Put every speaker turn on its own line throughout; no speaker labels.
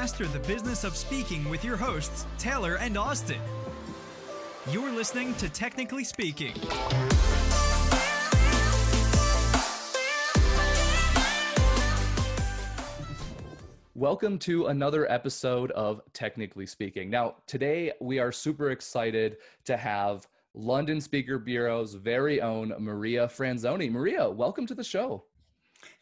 master the business of speaking with your hosts, Taylor and Austin. You're listening to Technically Speaking.
Welcome to another episode of Technically Speaking. Now, today we are super excited to have London Speaker Bureau's very own Maria Franzoni. Maria, welcome to the show.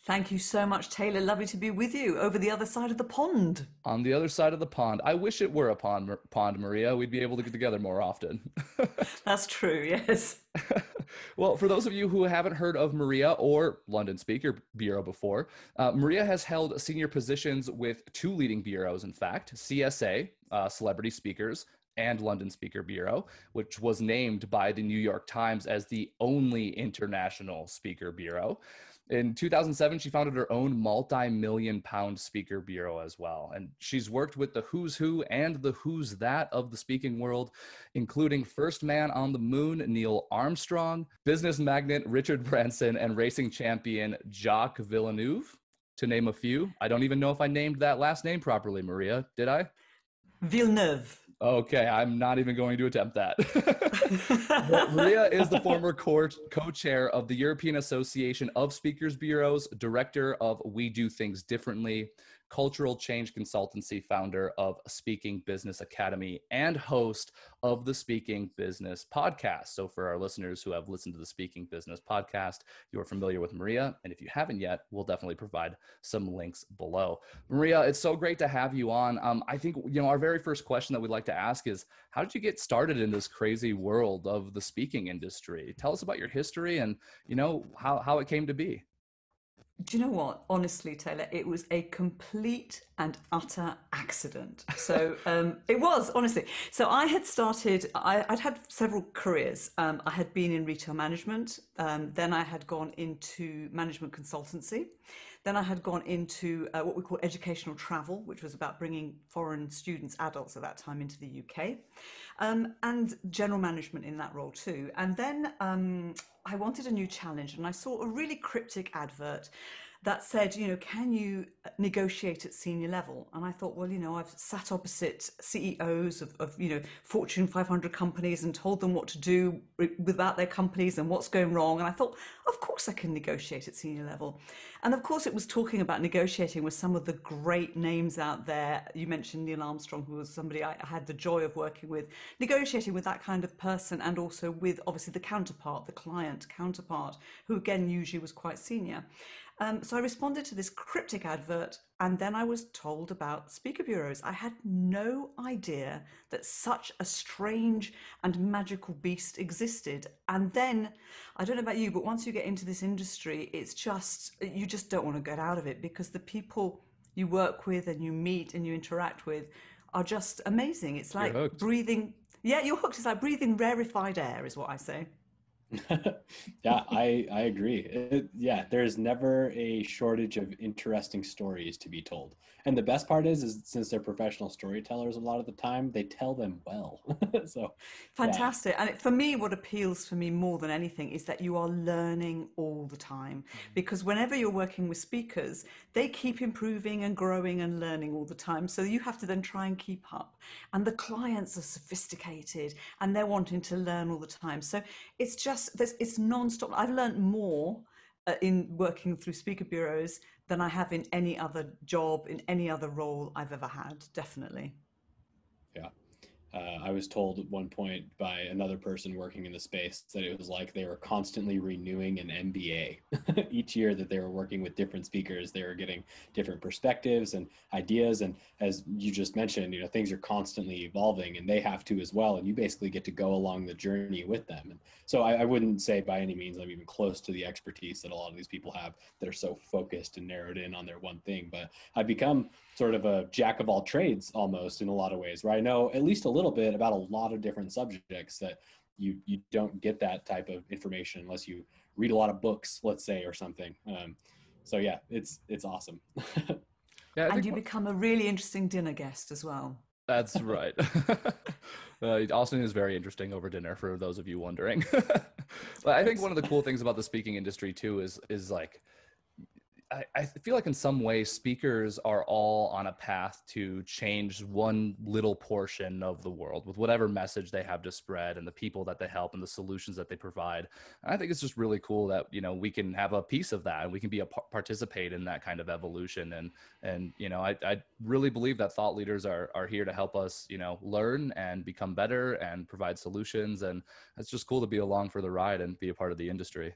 Thank you so much, Taylor. Lovely to be with you over the other side of the pond.
On the other side of the pond. I wish it were a pond, pond Maria. We'd be able to get together more often.
That's true, yes.
well, for those of you who haven't heard of Maria or London Speaker Bureau before, uh, Maria has held senior positions with two leading bureaus, in fact CSA, uh, Celebrity Speakers, and London Speaker Bureau, which was named by the New York Times as the only international speaker bureau. In 2007, she founded her own multi million pound speaker bureau as well. And she's worked with the who's who and the who's that of the speaking world, including first man on the moon, Neil Armstrong, business magnate Richard Branson, and racing champion Jacques Villeneuve, to name a few. I don't even know if I named that last name properly, Maria. Did I?
Villeneuve.
Okay, I'm not even going to attempt that. Maria is the former co chair of the European Association of Speakers Bureaus, director of We Do Things Differently, cultural change consultancy, founder of Speaking Business Academy, and host of the Speaking Business podcast. So, for our listeners who have listened to the Speaking Business podcast, you are familiar with Maria. And if you haven't yet, we'll definitely provide some links below. Maria, it's so great to have you on. Um, I think, you know, our very first question that we'd like to ask is how did you get started in this crazy world of the speaking industry? Tell us about your history and, you know, how, how it came to be.
Do you know what? Honestly, Taylor, it was a complete and utter accident. So um, it was, honestly. So I had started, I, would had several careers. Um, I had been in retail management, um, then I had gone into management consultancy, then I had gone into uh, what we call educational travel, which was about bringing foreign students, adults at that time, into the UK, um, and general management in that role too. And then um, I wanted a new challenge and I saw a really cryptic advert that said, you know, can you uh, negotiate at senior level? And I thought, well, you know, I've sat opposite CEOs of, of, you know, Fortune 500 companies and told them what to do without their companies and what's going wrong. And I thought, of course I can negotiate at senior level. And of course, it was talking about negotiating with some of the great names out there. You mentioned Neil Armstrong, who was somebody I had the joy of working with, negotiating with that kind of person and also with obviously the counterpart, the client counterpart, who again usually was quite senior. Um, so I responded to this cryptic advert, and then I was told about speaker bureaus. I had no idea that such a strange and magical beast existed. And then, I don't know about you, but once you get into this industry, it's just, you just don't want to get out of it because the people you work with and you meet and you interact with are just amazing. It's like breathing, yeah, you're hooked. It's like breathing rarefied air, is what I say.
yeah, I I agree. It, yeah, there's never a shortage of interesting stories to be told. And the best part is, is since they're professional storytellers, a lot of the time they tell them well. so
fantastic. Yeah. And for me, what appeals for me more than anything is that you are learning all the time. Mm-hmm. Because whenever you're working with speakers, they keep improving and growing and learning all the time. So you have to then try and keep up. And the clients are sophisticated and they're wanting to learn all the time. So it's just just it's non-stop. I've learned more uh, in working through speaker bureaus than i have in any other job in any other role i've ever had definitely
uh, I was told at one point by another person working in the space that it was like they were constantly renewing an MBA. Each year that they were working with different speakers, they were getting different perspectives and ideas. And as you just mentioned, you know, things are constantly evolving and they have to as well. And you basically get to go along the journey with them. And so I, I wouldn't say by any means I'm even close to the expertise that a lot of these people have that are so focused and narrowed in on their one thing. But I've become sort of a jack of all trades almost in a lot of ways, where I know at least a little bit about a lot of different subjects that you you don't get that type of information unless you read a lot of books, let's say, or something. Um, so yeah, it's it's awesome.
yeah, and you become a really interesting dinner guest as well.
That's right. uh, Austin is very interesting over dinner for those of you wondering. but I think one of the cool things about the speaking industry too is is like I, I feel like in some ways speakers are all on a path to change one little portion of the world with whatever message they have to spread and the people that they help and the solutions that they provide. And I think it's just really cool that you know we can have a piece of that and we can be a participate in that kind of evolution. And and you know I, I really believe that thought leaders are are here to help us you know learn and become better and provide solutions. And it's just cool to be along for the ride and be a part of the industry.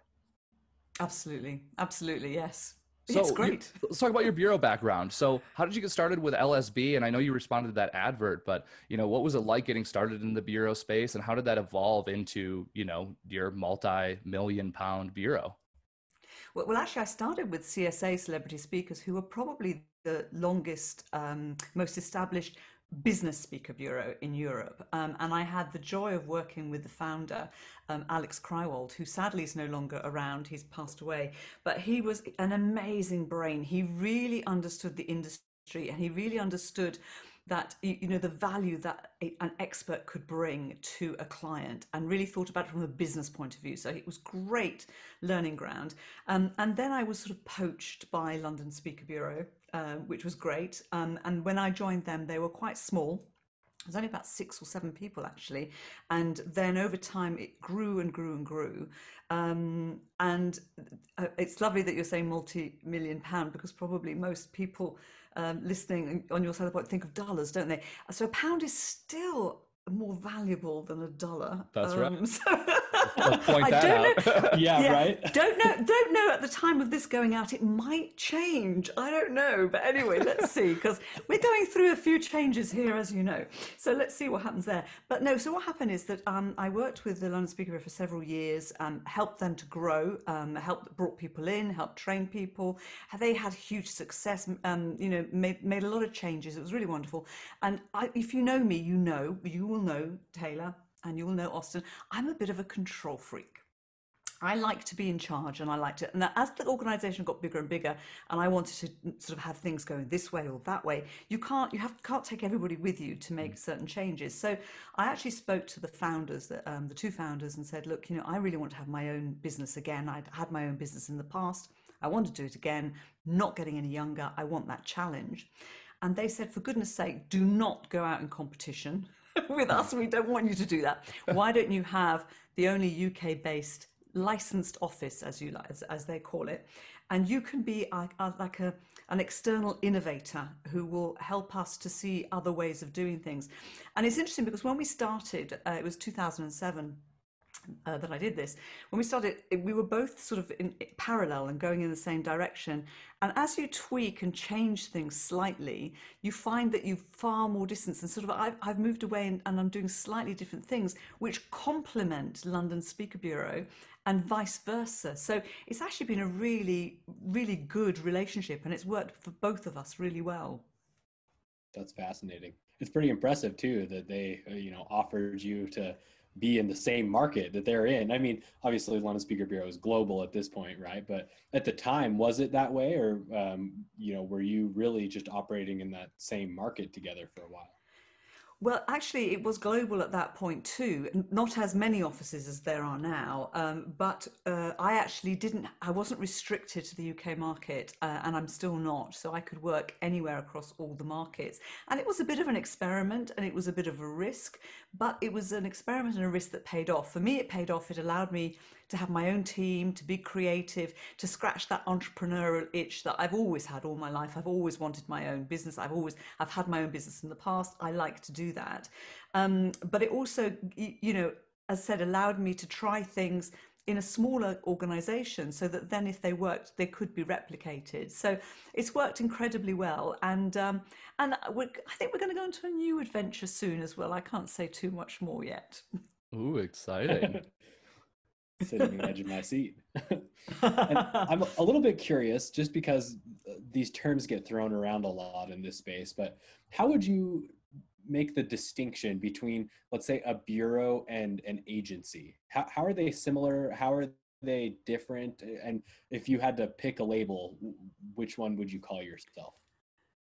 Absolutely, absolutely, yes.
So
it's great.
let's talk about your bureau background. So, how did you get started with LSB? And I know you responded to that advert, but you know, what was it like getting started in the bureau space, and how did that evolve into you know your multi-million pound bureau?
Well, well, actually, I started with CSA Celebrity Speakers, who were probably the longest, um, most established business speaker bureau in Europe. Um, and I had the joy of working with the founder, um, Alex Krywald, who sadly is no longer around. He's passed away. But he was an amazing brain. He really understood the industry and he really understood that you know the value that a, an expert could bring to a client and really thought about it from a business point of view so it was great learning ground um, and then i was sort of poached by london speaker bureau uh, which was great. Um, and when I joined them, they were quite small. Was only about six or seven people actually, and then over time it grew and grew and grew. Um, and uh, it's lovely that you're saying multi-million pound because probably most people um, listening on your side of the point think of dollars, don't they? So a pound is still more valuable than a dollar.
That's um, right.
So
point that
out.
Know, yeah, yeah, right.
don't know. Don't know at the time of this going out. It might change. I don't know. But anyway, let's see because we're going through a few changes here, as you know. So let's see what happens there. But no. So what happened is that um, I worked with the London Speaker for several years, um, helped them to grow, um, helped brought people in, helped train people. They had huge success. Um, you know, made made a lot of changes. It was really wonderful. And I, if you know me, you know you will know Taylor and you will know Austin, I'm a bit of a control freak. I like to be in charge and I liked it. and as the organization got bigger and bigger and I wanted to sort of have things going this way or that way, you can't, you have, can't take everybody with you to make certain changes. So I actually spoke to the founders, the, um, the two founders and said, look, you know, I really want to have my own business again. I'd had my own business in the past. I want to do it again, not getting any younger. I want that challenge. And they said, for goodness sake, do not go out in competition with us. We don't want you to do that. Why don't you have the only UK based licensed office, as you as, as they call it, and you can be a, a, like a an external innovator who will help us to see other ways of doing things. And it's interesting because when we started, uh, it was 2007 uh, that I did this. When we started, we were both sort of in parallel and going in the same direction. And as you tweak and change things slightly, you find that you've far more distance. And sort of, I've, I've moved away and, and I'm doing slightly different things, which complement London Speaker Bureau and vice versa. So it's actually been a really, really good relationship, and it's worked for both of us really well.
That's fascinating. It's pretty impressive too that they, uh, you know, offered you to be in the same market that they're in. I mean, obviously, London Speaker Bureau is global at this point, right? But at the time, was it that way, or um, you know, were you really just operating in that same market together for a while?
Well, actually, it was global at that point too. Not as many offices as there are now, um, but uh, I actually didn't. I wasn't restricted to the UK market, uh, and I'm still not. So I could work anywhere across all the markets. And it was a bit of an experiment, and it was a bit of a risk, but it was an experiment and a risk that paid off. For me, it paid off. It allowed me to have my own team, to be creative, to scratch that entrepreneurial itch that I've always had all my life. I've always wanted my own business. I've always I've had my own business in the past. I like to do that. Um, but it also, you know, as I said, allowed me to try things in a smaller organization so that then if they worked they could be replicated. So it's worked incredibly well. And um, and i think we're going to go into a new adventure soon as well. I can't say too much more yet.
Ooh, exciting.
Sitting on the edge of my seat. I'm a little bit curious just because uh, these terms get thrown around a lot in this space, but how would you make the distinction between, let's say, a bureau and an agency? How, how are they similar? How are they different? And if you had to pick a label, which one would you call yourself?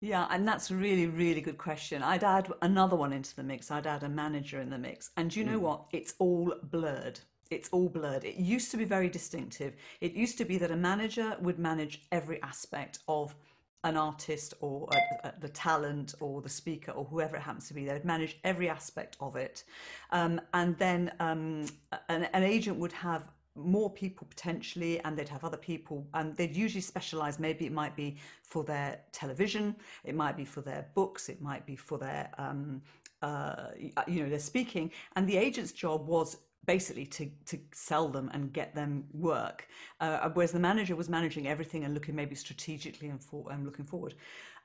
Yeah, and that's a really, really good question. I'd add another one into the mix. I'd add a manager in the mix. And you know mm. what? It's all blurred it's all blurred. It used to be very distinctive. It used to be that a manager would manage every aspect of an artist or a, a, the talent or the speaker or whoever it happens to be. They would manage every aspect of it. Um, and then um, an, an agent would have more people potentially and they'd have other people and they'd usually specialize maybe it might be for their television it might be for their books it might be for their um, uh, you know their speaking and the agent's job was basically to to sell them and get them work. Uh, whereas the manager was managing everything and looking maybe strategically and, for, and looking forward.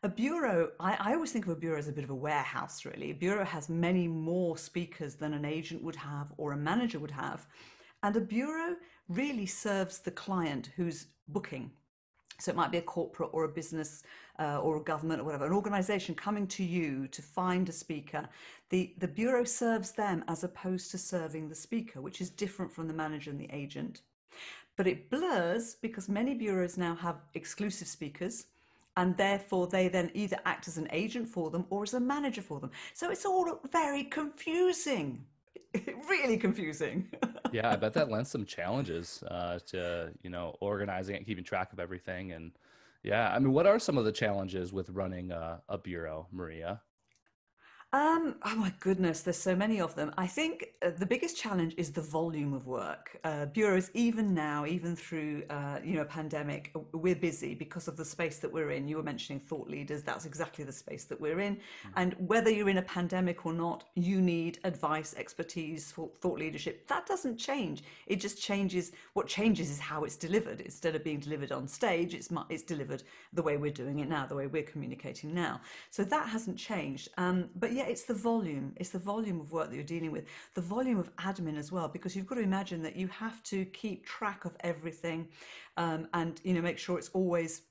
A bureau I, I always think of a bureau as a bit of a warehouse really. A bureau has many more speakers than an agent would have or a manager would have. And a bureau really serves the client who's booking. So it might be a corporate or a business uh, or a government or whatever, an organization coming to you to find a speaker. The, the bureau serves them as opposed to serving the speaker, which is different from the manager and the agent. But it blurs because many bureaus now have exclusive speakers and therefore they then either act as an agent for them or as a manager for them. So it's all very confusing. really confusing.
yeah, I bet that lends some challenges uh, to you know organizing and keeping track of everything. And yeah, I mean, what are some of the challenges with running a, a bureau, Maria?
Um, oh my goodness, there's so many of them. I think uh, the biggest challenge is the volume of work. Uh, bureaus, even now, even through uh, you know pandemic, uh, we're busy because of the space that we're in. You were mentioning thought leaders. That's exactly the space that we're in. Mm-hmm. And whether you're in a pandemic or not, you need advice, expertise, thought leadership. That doesn't change. It just changes. What changes is how it's delivered. Instead of being delivered on stage, it's it's delivered the way we're doing it now, the way we're communicating now. So that hasn't changed. Um, but yeah it's the volume. It's the volume of work that you're dealing with, the volume of admin as well, because you've got to imagine that you have to keep track of everything, um, and you know make sure it's always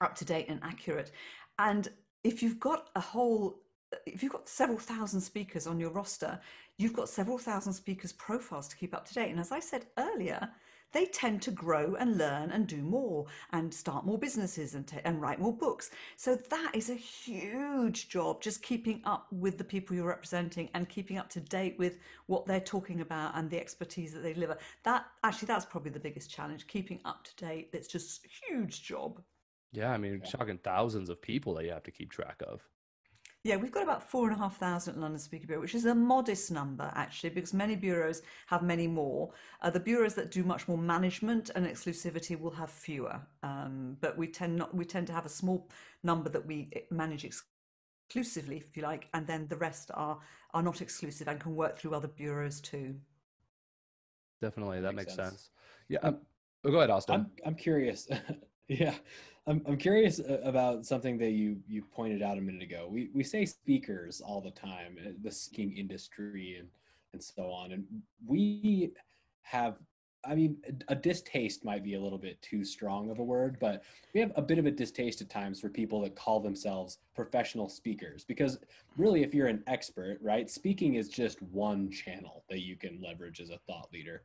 up to date and accurate. And if you've got a whole if you've got several thousand speakers on your roster, you've got several thousand speakers' profiles to keep up to date. And as I said earlier, they tend to grow and learn and do more and start more businesses and, t- and write more books. So that is a huge job, just keeping up with the people you're representing and keeping up to date with what they're talking about and the expertise that they deliver. That actually, that's probably the biggest challenge, keeping up to date. It's just a huge job.
Yeah, I mean, yeah. talking thousands of people that you have to keep track of.
Yeah, we've got about four and a half thousand at London Speaker Bureau, which is a modest number actually, because many bureaus have many more. Uh, the bureaus that do much more management and exclusivity will have fewer, um, but we tend not we tend to have a small number that we manage exclusively, if you like, and then the rest are are not exclusive and can work through other bureaus too.
Definitely, that, makes, makes sense. sense. Yeah, um, oh, go ahead, Austin.
I'm I'm curious. yeah, I'm, I'm curious uh, about something that you you pointed out a minute ago. We we say speakers all the time, uh, the speaking industry and and so on, and we have. I mean, a distaste might be a little bit too strong of a word, but we have a bit of a distaste at times for people that call themselves professional speakers. Because really, if you're an expert, right, speaking is just one channel that you can leverage as a thought leader.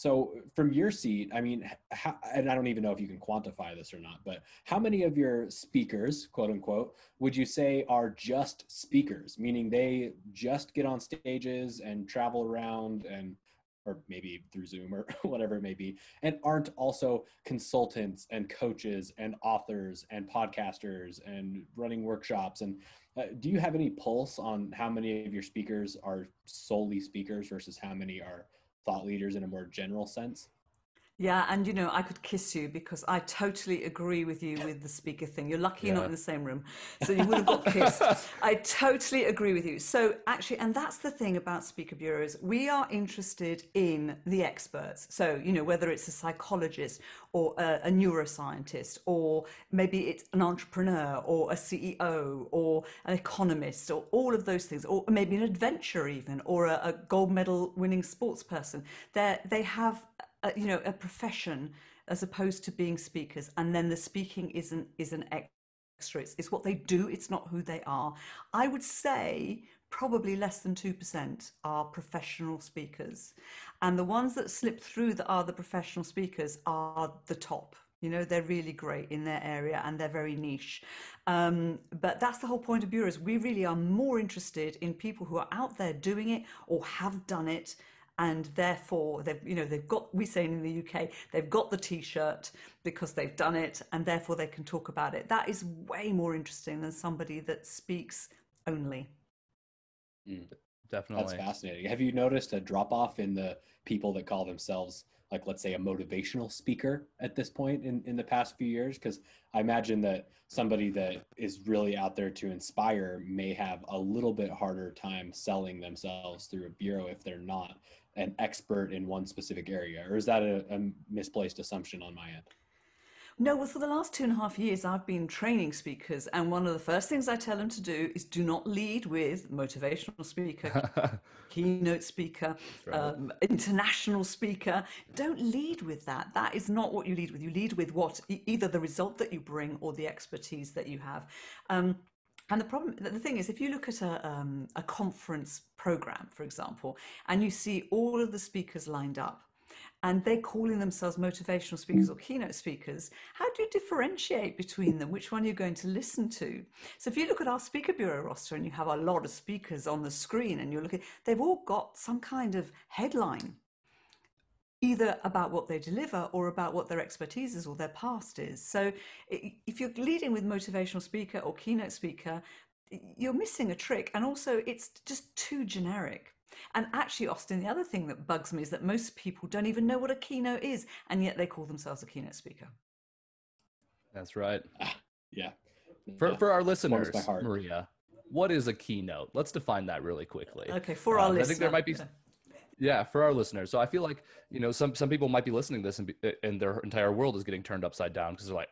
So from your seat, I mean, how, and I don't even know if you can quantify this or not, but how many of your speakers, quote unquote, would you say are just speakers, meaning they just get on stages and travel around and or maybe through Zoom or whatever it may be, and aren't also consultants and coaches and authors and podcasters and running workshops. And uh, do you have any pulse on how many of your speakers are solely speakers versus how many are thought leaders in a more general sense.
Yeah, and you know, I could kiss you because I totally agree with you with the speaker thing. You're lucky yeah. you're not in the same room, so you would have got kissed. I totally agree with you. So actually, and that's the thing about speaker bureaus, we are interested in the experts. So you know, whether it's a psychologist or a, a neuroscientist, or maybe it's an entrepreneur or a CEO or an economist, or all of those things, or maybe an adventurer even, or a, a gold medal winning sports person. They they have a, you know a profession as opposed to being speakers and then the speaking isn't is an extra. It's, it's what they do it's not who they are. I would say probably less than 2% are professional speakers and the ones that slip through that are the professional speakers are the top. You know they're really great in their area and they're very niche. Um, but that's the whole point of bureaus. We really are more interested in people who are out there doing it or have done it and therefore they've you know they've got we say in the UK they've got the t-shirt because they've done it and therefore they can talk about it that is way more interesting than somebody that speaks only
Mm.
Definitely.
That's fascinating. Have you noticed a drop off in the people that call themselves, like, let's say, a motivational speaker at this point in, in the past few years? Because I imagine that somebody that is really out there to inspire may have a little bit harder time selling themselves through a bureau if they're not an expert in one specific area. Or is that a, a misplaced assumption on my end?
No, well, for the last two and a half years, I've been training speakers, and one of the first things I tell them to do is do not lead with motivational speaker, keynote speaker,
right.
um, international speaker. Don't lead with that. That is not what you lead with. You lead with what either the result that you bring or the expertise that you have. Um, and the problem, the thing is, if you look at a, um, a conference program, for example, and you see all of the speakers lined up, and they're calling themselves motivational speakers or keynote speakers. How do you differentiate between them? Which one you're going to listen to? So if you look at our speaker bureau roster and you have a lot of speakers on the screen and you're looking, they've all got some kind of headline. Either about what they deliver or about what their expertise is or their past is. So, if you're leading with motivational speaker or keynote speaker, you're missing a trick, and also it's just too generic. And actually, Austin, the other thing that bugs me is that most people don't even know what a keynote is, and yet they call themselves a keynote speaker.
That's right.
Ah, yeah.
For,
Yeah.
for our listeners. Maria, what is a keynote? Let's define that really quickly.
Okay, for our
Um, I think there might be Yeah, for our listeners. So I feel like you know some some people might be listening to this and, be, and their entire world is getting turned upside down because they're like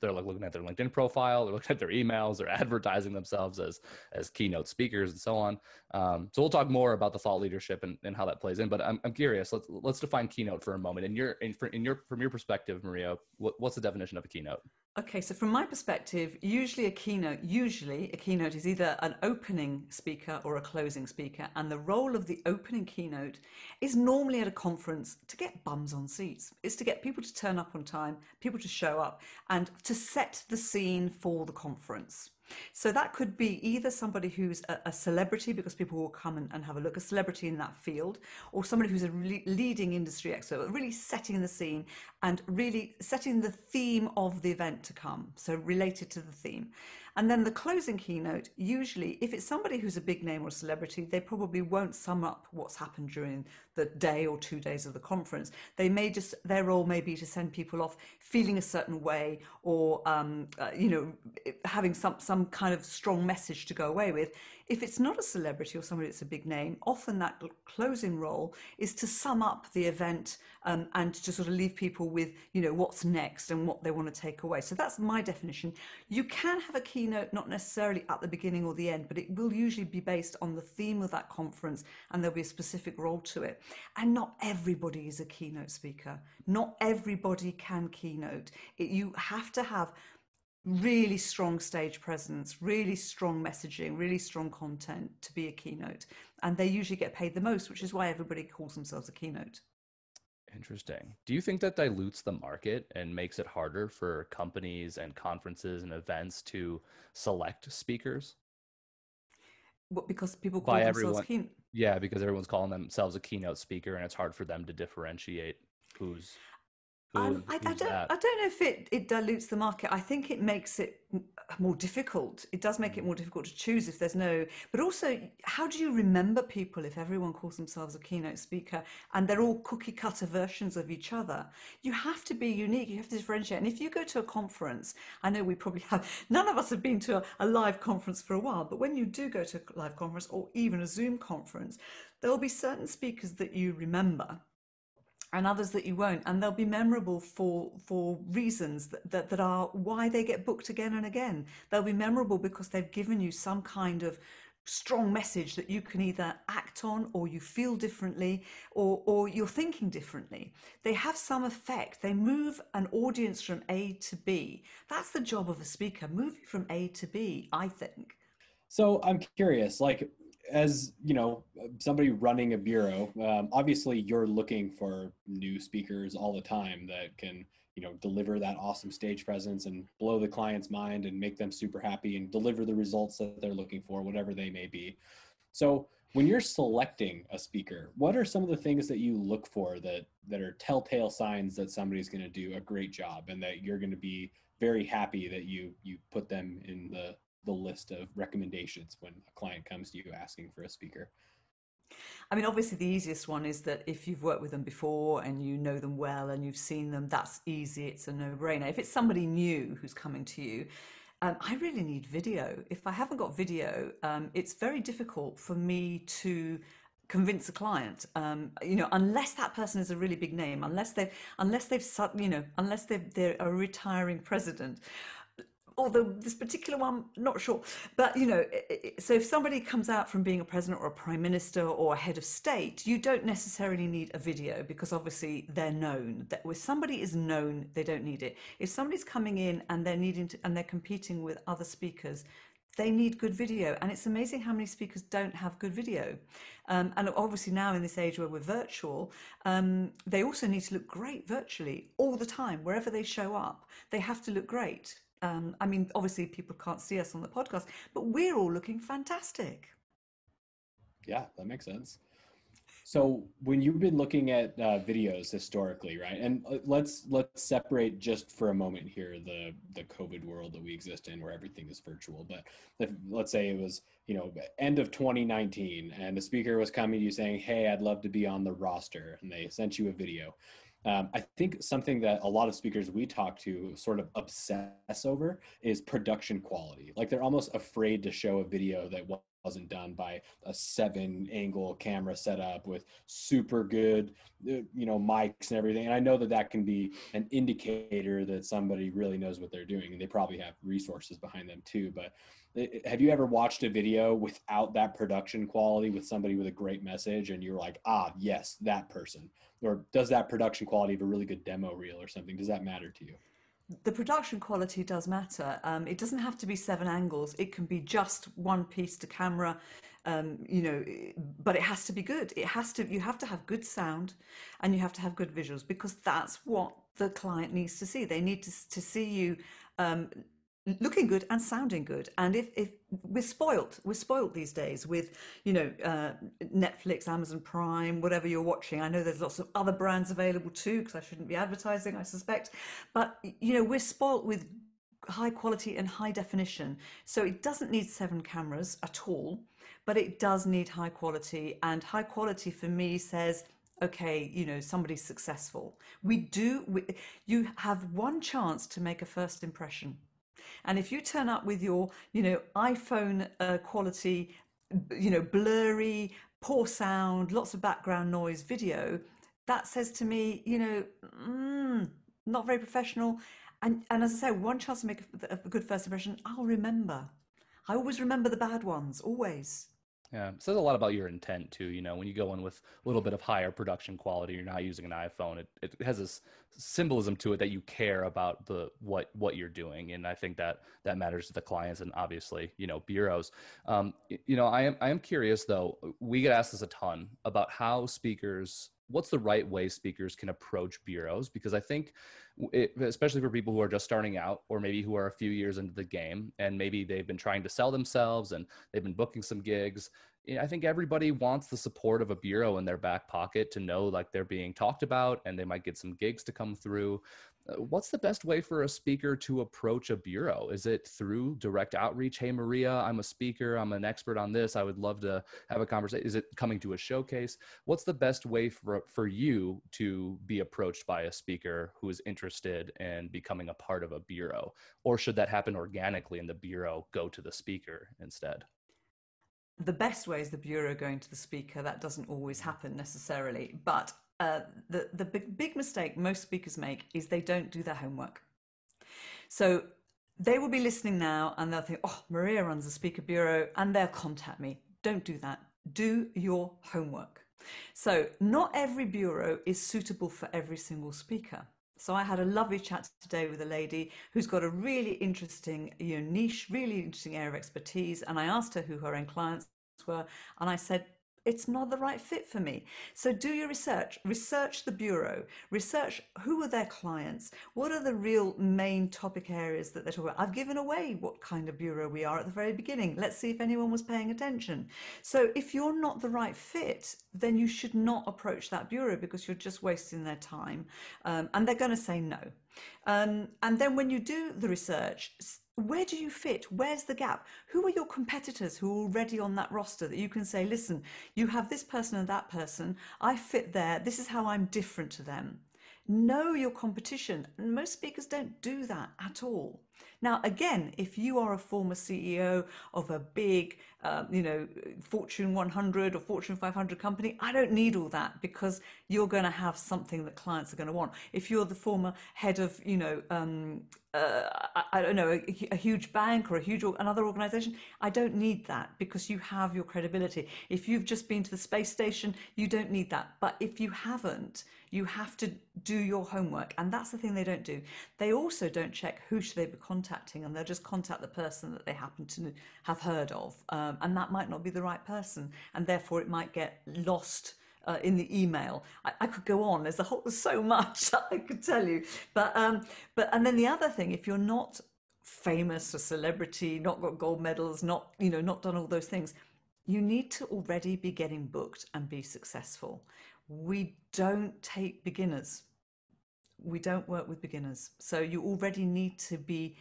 they're like looking at their LinkedIn profile, they're looking at their emails, they're advertising themselves as as keynote speakers and so on. Um, so we'll talk more about the thought leadership and, and how that plays in. But I'm, I'm curious. Let's let's define keynote for a moment. In your in, in your from your perspective, Maria, what, what's the definition of a keynote?
Okay, so from my perspective, usually a keynote, usually a keynote is either an opening speaker or a closing speaker, and the role of the opening keynote is normally at a conference to get bums on seats. It's to get people to turn up on time, people to show up, and to set the scene for the conference. So that could be either somebody who's a, a celebrity because people will come and, and have a look, a celebrity in that field, or somebody who's a leading industry expert, really setting the scene and really setting the theme of the event to come, so related to the theme. And then the closing keynote, usually, if it's somebody who's a big name or a celebrity, they probably won't sum up what's happened during the day or two days of the conference. They may just, their role may be to send people off feeling a certain way or, um, uh, you know, having some, some kind of strong message to go away with. If it's not a celebrity or somebody that's a big name, often that closing role is to sum up the event um, and to sort of leave people with, you know, what's next and what they want to take away. So that's my definition. You can have a keynote not necessarily at the beginning or the end, but it will usually be based on the theme of that conference and there'll be a specific role to it. And not everybody is a keynote speaker. Not everybody can keynote. It, you have to have really strong stage presence, really strong messaging, really strong content to be a keynote. And they usually get paid the most, which is why everybody calls themselves a keynote.
Interesting. Do you think that dilutes the market and makes it harder for companies and conferences and events to select speakers?
What, because people call
By
themselves
everyone.
keynote.
Yeah, because everyone's calling themselves a keynote speaker and it's hard for them to differentiate who's who,
Um, I, I don't.
that.
I don't know if it, it dilutes the market. I think it makes it more difficult. It does
Mm.
make it more difficult to choose if there's no. But also, how do you remember people if everyone calls themselves a keynote speaker and they're all cookie cutter versions of each other? You have to be unique. You have to differentiate. And if you go to a conference, I know we probably have. None of us have been to a, a live conference for a while, but when you do go to a live conference or even a Zoom conference, there will be certain speakers that you remember and others that you won't and they'll be memorable for for reasons that, that, that are why they get booked again and again. They'll be memorable because they've given you some kind of strong message that you can either act on or you feel differently or or you're thinking differently. They have some effect. They move an audience from a to b. That's the job of a speaker moving from a to b i think.
So I'm curious, like, as you know, somebody running a bureau, um, obviously you're looking for new speakers all the time that can, you know, deliver that awesome stage presence and blow the client's mind and make them super happy and deliver the results that they're looking for, whatever they may be. So, when you're selecting a speaker, what are some of the things that you look for that that are telltale signs that somebody's going to do a great job and that you're going to be very happy that you you put them in the the list of recommendations when a client comes to you asking for a speaker?
I mean, obviously, the easiest one is that if you've worked with them before and you know them well and you've seen them, that's easy. It's a no brainer. If it's somebody new who's coming to you, um, I really need video. If I haven't got video, um, it's very difficult for me to convince a client um, you know unless that person is a really big name unless they've unless they've you know unless they've, they're a retiring president although this particular one, not sure. But, you know, so if somebody comes out from being a president or a prime minister or a head of state, you don't necessarily need a video because obviously they're known. That if somebody is known, they don't need it. If somebody's coming in and they're needing to, and they're competing with other speakers, they need good video. And it's amazing how many speakers don't have good video. Um, and obviously, now in this age where we're virtual, um, they also need to look great virtually all the time. Wherever they show up, they have to look great. Um, I mean, obviously, people can't see us on the podcast, but we're all looking fantastic.
Yeah, that makes sense. So when you've been looking at uh, videos historically, right? And uh, let's let's separate just for a moment here the the COVID world that we exist in, where everything is virtual. But if, let's say it was you know end of 2019, and the speaker was coming to you saying, "Hey, I'd love to be on the roster," and they sent you a video. Um, I think something that a lot of speakers we talk to sort of obsess over is production quality. Like they're almost afraid to show a video that wasn't done by a seven angle camera setup with super good, uh, you know, mics and everything. And I know that that can be an indicator that somebody really knows what they're doing and they probably have resources behind them too. But have you ever watched a video without that production quality with somebody with a great message and you're like ah yes that person or does that production quality of a really good demo reel or something does that matter to you?
The production quality does matter. Um, it doesn't have to be seven angles. It can be just one piece to camera um, you know but it has to be good. It has to you have to have good sound and you have to have good visuals because that's what the client needs to see. They need to, to see you um, looking good and sounding good. And if, if we're spoilt we're spoilt these days with you know uh, netflix amazon prime whatever you're watching. I know there's lots of other brands available too because i shouldn't be advertising i suspect. But you know we're spoilt with high quality and high definition. So it doesn't need seven cameras at all but it does need high quality. And high quality for me says okay you know somebody's successful. We do we, you have one chance to make a first impression and if you turn up with your, you know, iPhone uh, quality, you know, blurry, poor sound, lots of background noise video, that says to me, you know, mm, not very professional. And, and as I say, one chance to make a, a good first impression, I'll remember. I always remember the bad ones, always.
Yeah, it says a lot about your intent too. You know, when you go in with a little bit of higher production quality, you're not using an iPhone. It it has this symbolism to it that you care about the what what you're doing, and I think that that matters to the clients and obviously you know bureaus. Um, you know, I am I am curious though. We get asked this a ton about how speakers what's the right way speakers can approach bureaus because i think it, especially for people who are just starting out or maybe who are a few years into the game and maybe they've been trying to sell themselves and they've been booking some gigs eh, I think everybody wants the support of a bureau in their back pocket to know like they're being talked about and they might get some gigs to come through. Uh, what's the best way for a speaker to approach a bureau? Is it through direct outreach? Hey, Maria, I'm a speaker. I'm an expert on this. I would love to have a conversation. Is it coming to a showcase? What's the best way for, for you to be approached by a speaker who is interested in becoming a part of a bureau? Or should that happen organically and the bureau go to the speaker instead?
the best way is the bureau going to the speaker. That doesn't always happen necessarily, but uh, the the big, big mistake most speakers make is they don't do their homework. So they will be listening now and they'll think, "Oh, Maria runs a speaker bureau," and they'll contact me. Don't do that. Do your homework. So not every bureau is suitable for every single speaker. So I had a lovely chat today with a lady who's got a really interesting, you know, niche, really interesting area of expertise. And I asked her who her own clients were, and I said, it's not the right fit for me. So do your research, research the bureau, research who are their clients, what are the real main topic areas that they're talking about. I've given away what kind of bureau we are at the very beginning. Let's see if anyone was paying attention. So if you're not the right fit, then you should not approach that bureau because you're just wasting their time um, and they're going to say no. Um, and then when you do the research, where do you fit? Where's the gap? Who are your competitors who are already on that roster that you can say, listen, you have this person and that person. I fit there. This is how I'm different to them. Know your competition. And most speakers don't do that at all. Now, again, if you are a former CEO of a big, uh, you know, Fortune 100 or Fortune 500 company, I don't need all that because you're going to have something that clients are going to want. If you're the former head of, you know, um, uh, I, I, don't know, a, a, huge bank or a huge another organization, I don't need that because you have your credibility. If you've just been to the space station, you don't need that. But if you haven't, you have to do your homework. And that's the thing they don't do. They also don't check who should they be contacting and they'll just contact the person that they happen to have heard of. Um, and that might not be the right person. And therefore it might get lost uh, in the email. I, I, could go on. There's a whole so much I could tell you. But um, but and then the other thing, if you're not famous or celebrity, not got gold medals, not you know not done all those things, you need to already be getting booked and be successful. We don't take beginners. We don't work with beginners. So you already need to be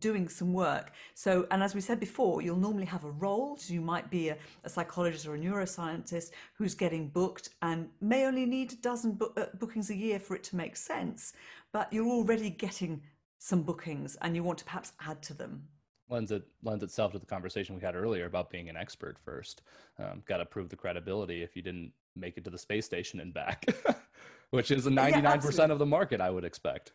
doing some work. So, and as we said before, you'll normally have a role. So you might be a, a psychologist or a neuroscientist who's getting booked and may only need a dozen book, uh, bookings a year for it to make sense, but you're already getting some bookings and you want to perhaps add to them.
Lends it lends itself to the conversation we had earlier about being an expert first. Um, Got to prove the credibility if you didn't make it to the space station and back, which is a ninety nine percent of the market, I would expect.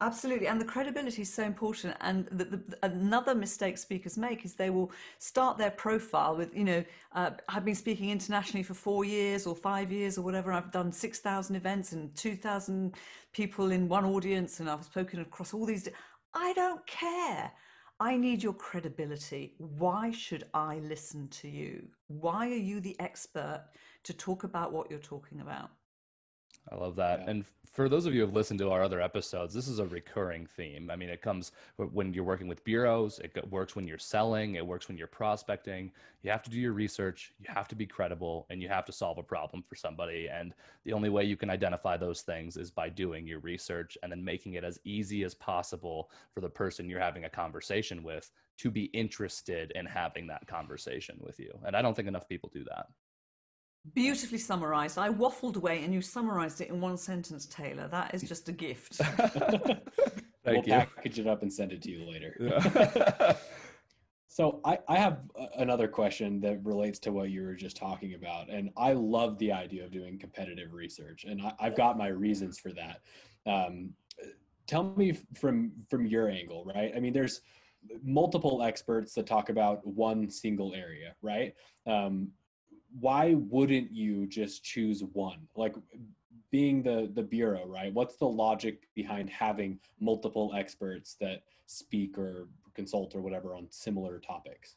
Absolutely, and the credibility is so important. And the, the, another mistake speakers make is they will start their profile with, you know, uh, I've been speaking internationally for four years or five years or whatever. I've done six thousand events and two thousand people in one audience, and I've spoken across all these. I don't care. I need your credibility. Why should I listen to you? Why are you the expert to talk about what you're talking about?
I love that. Yeah. And for those of you who have listened to our other episodes, this is a recurring theme. I mean, it comes when you're working with bureaus, it works when you're selling, it works when you're prospecting. You have to do your research, you have to be credible, and you have to solve a problem for somebody. And the only way you can identify those things is by doing your research and then making it as easy as possible for the person you're having a conversation with to be interested in having that conversation with you. And I don't think enough people do that.
Beautifully summarized. I waffled away and you summarized it in one sentence, Taylor. That is just a gift.
Thank we'll you. package it up and send it to you later. Yeah. so I, I have another question that relates to what you were just talking about. And I love the idea of doing competitive research. And I, have got my reasons for that. Um, tell me from from your angle, right? I mean, there's multiple experts that talk about one single area, right? Um, why wouldn't you just choose one? Like being the the bureau, right? What's the logic behind having multiple experts that speak or consult or whatever on similar topics?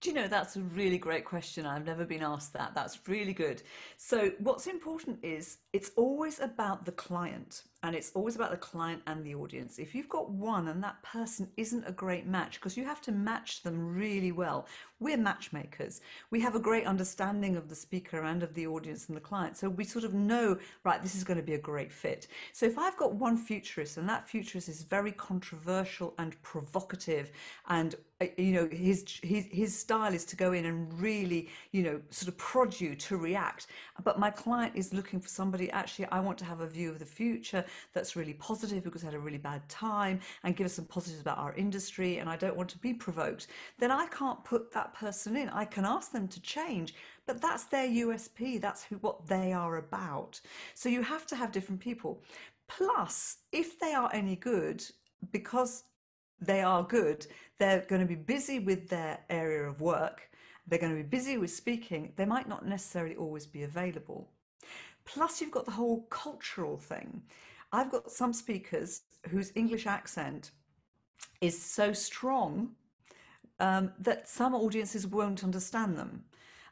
Do you know that's a really great question? I've never been asked that. That's really good. So, what's important is it's always about the client and it's always about the client and the audience. If you've got one and that person isn't a great match, because you have to match them really well, we're matchmakers. We have a great understanding of the speaker and of the audience and the client. So we sort of know, right, this is going to be a great fit. So if I've got one futurist and that futurist is very controversial and provocative and uh, you know his his his style is to go in and really you know sort of prod you to react but my client is looking for somebody actually i want to have a view of the future that's really positive because I had a really bad time and give us some positives about our industry and I don't want to be provoked, then I can't put that person in. I can ask them to change, but that's their USP. That's who, what they are about. So you have to have different people. Plus, if they are any good, because they are good, they're going to be busy with their area of work. They're going to be busy with speaking. They might not necessarily always be available. Plus, you've got the whole cultural thing. I've got some speakers whose English accent is so strong um, that some audiences won't understand them.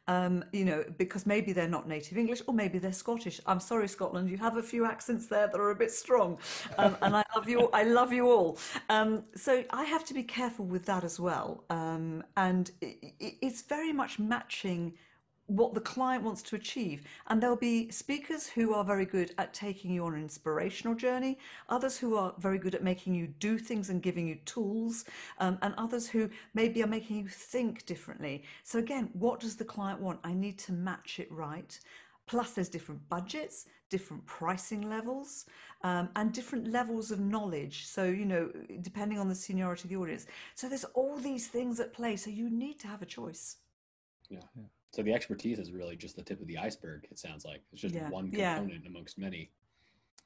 um, you know, because maybe they're not native English or maybe they're Scottish. I'm sorry, Scotland, you have a few accents there that are a bit strong, um, and I love you. I love you all. Um, so I have to be careful with that as well, um, and it, it's very much matching what the client wants to achieve. And there'll be speakers who are very good at taking you on an inspirational journey, others who are very good at making you do things and giving you tools, um, and others who maybe are making you think differently. So, again, what does the client want? I need to match it right. Plus, there's different budgets, different pricing levels, um, and different levels of knowledge. So, you know, depending on the seniority of the audience. So, there's all these things at play. So, you need to have a choice.
Yeah. yeah. So the expertise is really just the tip of the iceberg. It sounds like it's just yeah. one component yeah. amongst many.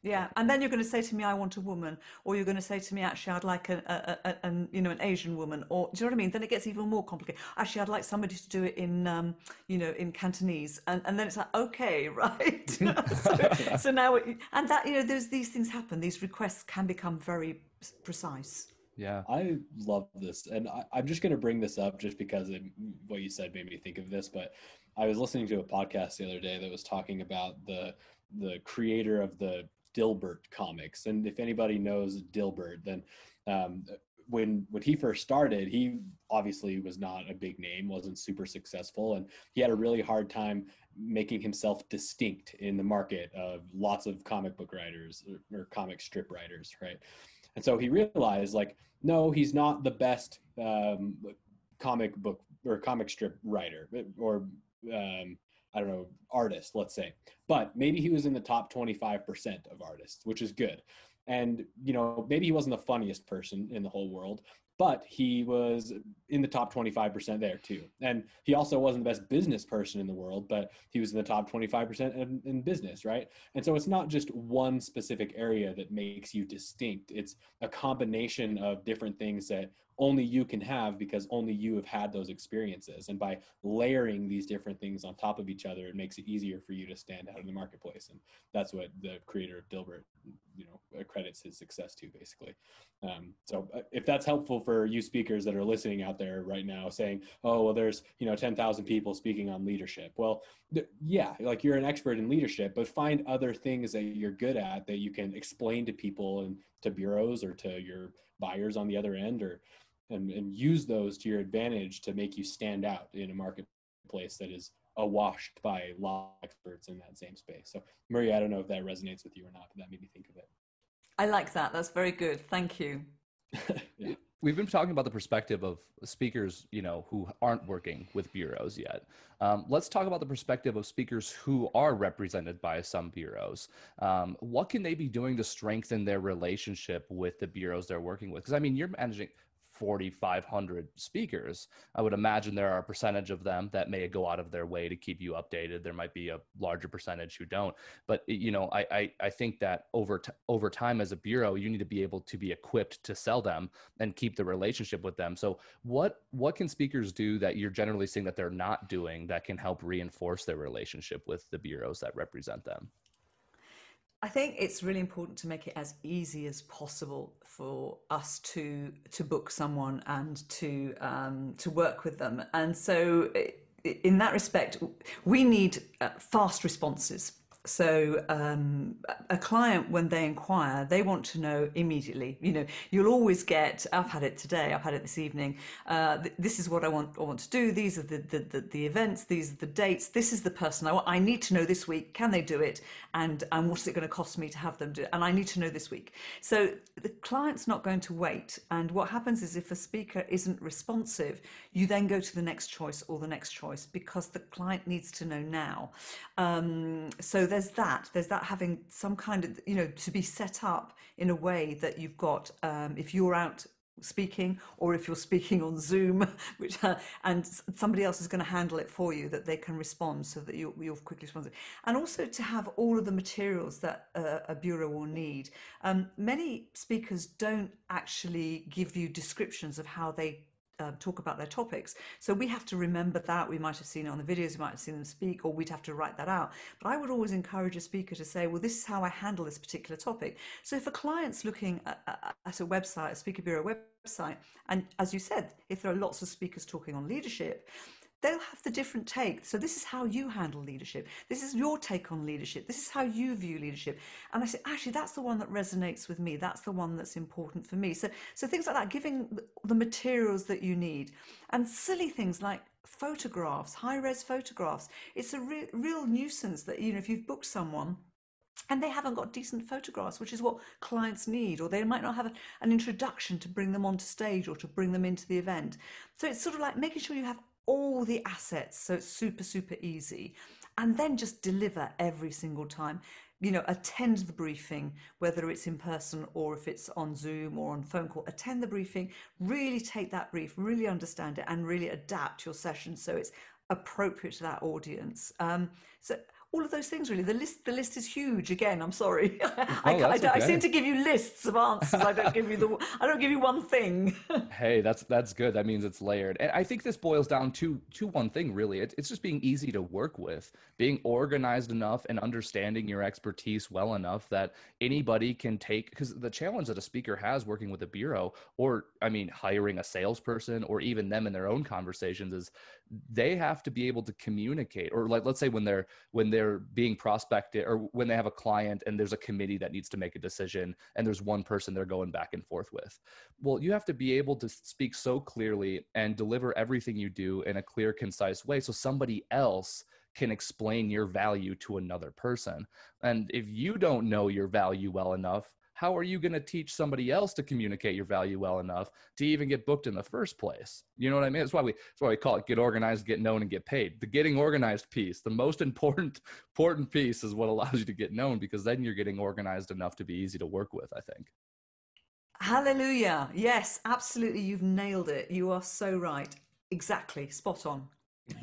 Yeah, and then you're going to say to me, "I want a woman," or you're going to say to me, "Actually, I'd like a, a, a, a you know an Asian woman," or do you know what I mean? Then it gets even more complicated. Actually, I'd like somebody to do it in um, you know in Cantonese, and, and then it's like, okay, right. so, so now, it, and that you know, there's these things happen. These requests can become very precise.
Yeah.
I love this. And I, am just going to bring this up just because it, what you said made me think of this. But I was listening to a podcast the other day that was talking about the the creator of the Dilbert comics. And if anybody knows Dilbert, then um, when when he first started, he obviously was not a big name, wasn't super successful, and he had a really hard time making himself distinct in the market of lots of comic book writers or, or comic strip writers, right? And so he realized, like, no, he's not the best um, comic book or comic strip writer or um, I don't know artist, let's say, but maybe he was in the top 25% of artists, which is good. And you know, maybe he wasn't the funniest person in the whole world, but he was in the top 25% there too. And he also wasn't the best business person in the world, but he was in the top 25% in, in, business, right? And so it's not just one specific area that makes you distinct, it's a combination of different things that only you can have because only you have had those experiences. And by layering these different things on top of each other, it makes it easier for you to stand out in the marketplace. And that's what the creator of Dilbert, you know, credits his success to basically. Um, so uh, if that's helpful for you speakers that are listening out there right now saying, oh, well, there's, you know, 10,000 people speaking on leadership. Well, th- yeah, like you're an expert in leadership, but find other things that you're good at that you can explain to people and to bureaus or to your buyers on the other end or and, and use those to your advantage to make you stand out in a marketplace that is awashed by law experts in that same space. So, Maria, I don't know if that resonates with you or not, but that made me think of it.
I like that. That's very good. Thank you.
yeah. We've been talking about the perspective of speakers, you know, who aren't working with bureaus yet. Um, let's talk about the perspective of speakers who are represented by some bureaus. Um, what can they be doing to strengthen their relationship with the bureaus they're working with? Because I mean, you're managing 4,500 speakers. I would imagine there are a percentage of them that may go out of their way to keep you updated. There might be a larger percentage who don't. But you know, I I, I think that over t- over time as a bureau, you need to be able to be equipped to sell them and keep the relationship with them. So what what can speakers do that you're generally seeing that they're not doing that can help reinforce their relationship with the bureaus that represent them?
I think it's really important to make it as easy as possible for us to to book someone and to um, to work with them. And so, in that respect, we need uh, fast responses. So um, a client, when they inquire, they want to know immediately. You know, you'll always get. I've had it today. I've had it this evening. Uh, th- this is what I want. I want to do. These are the, the, the the events. These are the dates. This is the person I want. I need to know this week. Can they do it? And and what is it going to cost me to have them do it? And I need to know this week. So the client's not going to wait. And what happens is if a speaker isn't responsive, you then go to the next choice or the next choice because the client needs to know now. Um, so there's that there's that having some kind of you know to be set up in a way that you've got um, if you're out speaking or if you're speaking on zoom which uh, and somebody else is going to handle it for you that they can respond so that you, you're quickly responsive and also to have all of the materials that uh, a bureau will need. Um, many speakers don't actually give you descriptions of how they uh, talk about their topics. So we have to remember that. We might have seen it on the videos, we might have seen them speak, or we'd have to write that out. But I would always encourage a speaker to say, well, this is how I handle this particular topic. So if a client's looking at, at a website, a Speaker Bureau website, and as you said, if there are lots of speakers talking on leadership, they'll have the different take. So this is how you handle leadership. This is your take on leadership. This is how you view leadership. And I say, actually, that's the one that resonates with me. That's the one that's important for me. So, so things like that, giving the materials that you need, and silly things like photographs, high res photographs. It's a re- real nuisance that you know if you've booked someone and they haven't got decent photographs, which is what clients need, or they might not have an introduction to bring them onto stage or to bring them into the event. So it's sort of like making sure you have all the assets so it's super, super easy, and then just deliver every single time. You know, attend the briefing, whether it's in person or if it's on Zoom or on phone call, attend the briefing, really take that brief, really understand it, and really adapt your session so it's appropriate to that audience. Um, so all of those things really. The list the list is huge. Again i'm sorry. Oh, I, I, okay. I, seem to give you lists of answers. I don't give you the i don't give you one thing.
Hey that's that's good. That means it's layered. And i think this boils down to to one thing really. It, it's just being easy to work with being organized enough and understanding your expertise well enough that anybody can take because the challenge that a speaker has working with a bureau or i mean hiring a salesperson or even them in their own conversations is they have to be able to communicate or like let's say when they're when they're being prospected or when they have a client and there's a committee that needs to make a decision and there's one person they're going back and forth with. Well you have to be able to speak so clearly and deliver everything you do in a clear concise way so somebody else can explain your value to another person. And if you don't know your value well enough how are you going to teach somebody else to communicate your value well enough to even get booked in the first place? You know what I mean? That's why we that's why we call it get organized, get known, and get paid. The getting organized piece, the most important important piece, is what allows you to get known because then you're getting organized enough to be easy to work with. I think.
Hallelujah! Yes, absolutely. You've nailed it. You are so right. Exactly. Spot on.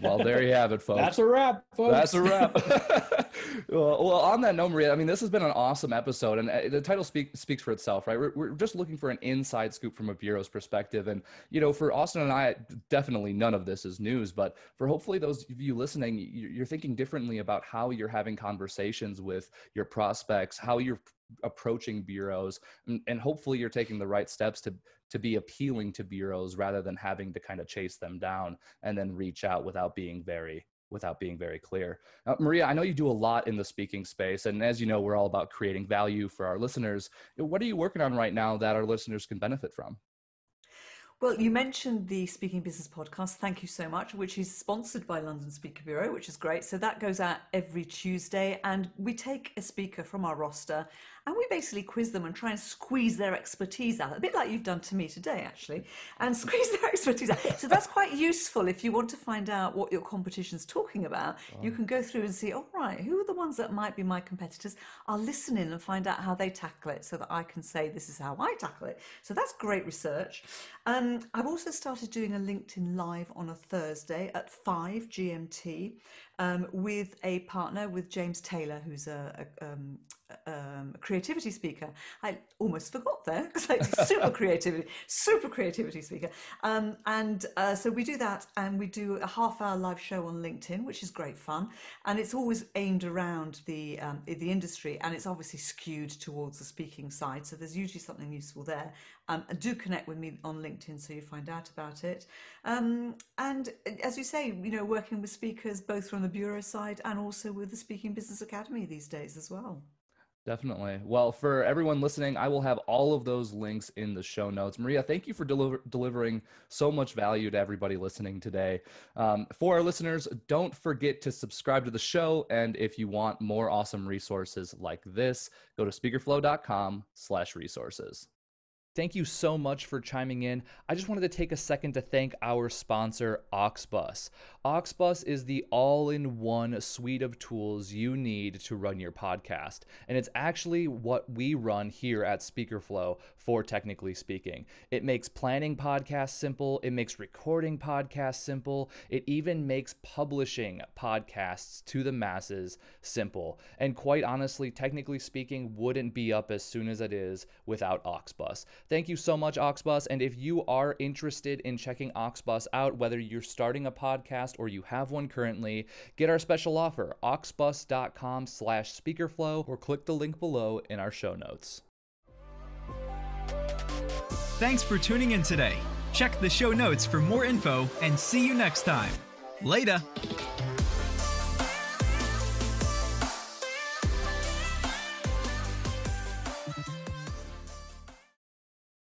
Well, there you have it, folks.
That's a wrap, folks.
That's a wrap. well, on that note, Maria, I mean, this has been an awesome episode, and uh, the title speak, speaks for itself, right? We're, we're just looking for an inside scoop from a bureau's perspective. And, you know, for Austin and I, definitely none of this is news, but for hopefully those of you listening, you're thinking differently about how you're having conversations with your prospects, how you're approaching bureaus and, and, hopefully you're taking the right steps to to be appealing to bureaus rather than having to kind of chase them down and then reach out without being very without being very clear. Uh, Maria, I know you do a lot in the speaking space, and as you know, we're all about creating value for our listeners. What are you working on right now that our listeners can benefit from?
Well, you mentioned the Speaking Business podcast. Thank you so much, which is sponsored by London Speaker Bureau, which is great. So that goes out every Tuesday, and we take a speaker from our roster and we basically quiz them and try and squeeze their expertise out, a bit like you've done to me today, actually, and squeeze their expertise out. So that's quite useful if you want to find out what your competition's talking about. Wow. You can go through and see, all right, who are the ones that might be my competitors? I'll listen in and find out how they tackle it so that I can say, this is how I tackle it. So that's great research. Um, I've also started doing a LinkedIn Live on a Thursday at 5 GMT um, with a partner, with James Taylor, who's a, a, um, um, creativity speaker. I almost forgot there because like super creativity, super creativity speaker. Um, and uh, so we do that, and we do a half-hour live show on LinkedIn, which is great fun, and it's always aimed around the um, the industry, and it's obviously skewed towards the speaking side. So there's usually something useful there. Um, do connect with me on LinkedIn so you find out about it. Um, and as you say, you know, working with speakers both from the bureau side and also with the Speaking Business Academy these days as well.
Definitely. Well, for everyone listening, I will have all of those links in the show notes. Maria, thank you for deliver- delivering so much value to everybody listening today. Um, for our listeners, don't forget to subscribe to the show. And if you want more awesome resources like this, go to speakerflow.com slash resources. Thank you so much for chiming in. I just wanted to take a second to thank our sponsor, Auxbus. Auxbus is the all in one suite of tools you need to run your podcast. And it's actually what we run here at Speakerflow for Technically Speaking. It makes planning podcasts simple, it makes recording podcasts simple, it even makes publishing podcasts to the masses simple. And quite honestly, Technically Speaking wouldn't be up as soon as it is without Auxbus. Thank you so much, Auxbus. And if you are interested in checking Auxbus out, whether you're starting a podcast or you have one currently, get our special offer, auxbus.com slash speakerflow, or click the link below in our show notes.
Thanks for tuning in today. Check the show notes for more info and see you next time. Later.